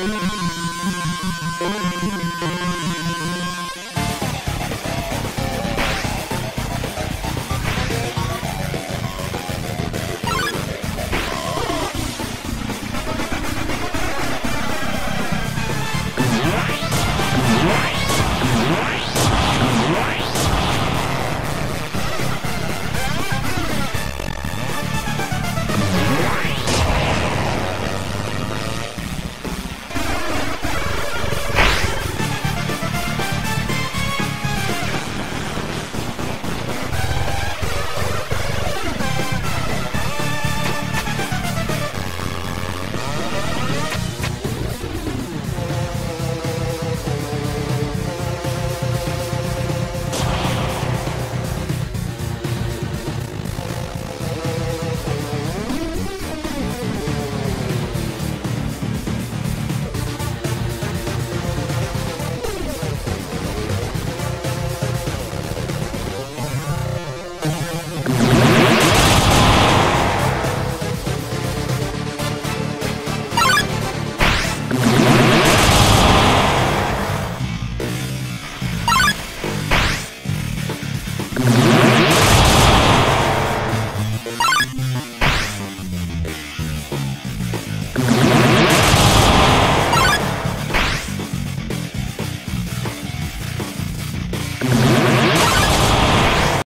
Música Mm-hmm.